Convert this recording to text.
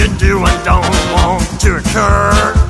you do and don't want to occur.